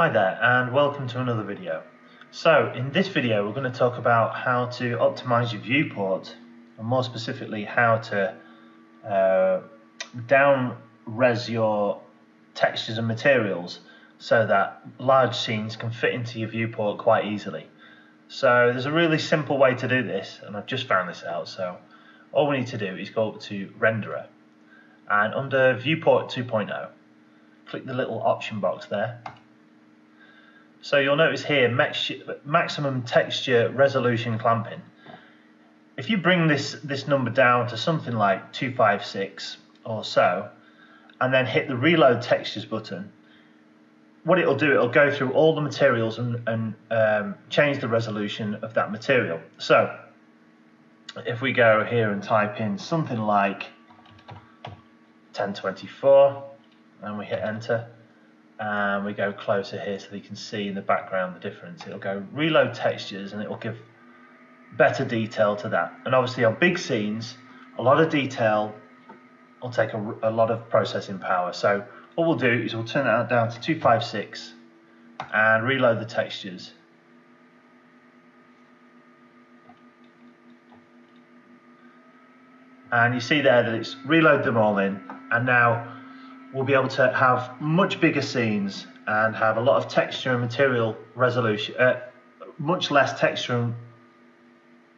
Hi there and welcome to another video. So in this video we're going to talk about how to optimize your viewport and more specifically how to uh, down res your textures and materials so that large scenes can fit into your viewport quite easily. So there's a really simple way to do this and I've just found this out so all we need to do is go up to renderer and under viewport 2.0 click the little option box there so you'll notice here maximum texture resolution clamping. If you bring this, this number down to something like 256 or so, and then hit the reload textures button, what it'll do, it'll go through all the materials and, and um, change the resolution of that material. So if we go here and type in something like 1024 and we hit enter, and we go closer here so you can see in the background the difference. It'll go reload textures and it will give better detail to that. And obviously on big scenes, a lot of detail will take a, a lot of processing power. So what we'll do is we'll turn that down to 256 and reload the textures. And you see there that it's reload them all in and now we'll be able to have much bigger scenes and have a lot of texture and material resolution, uh, much less texture and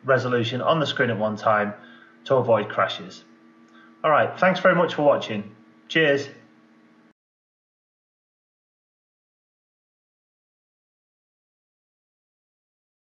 resolution on the screen at one time to avoid crashes. All right, thanks very much for watching. Cheers.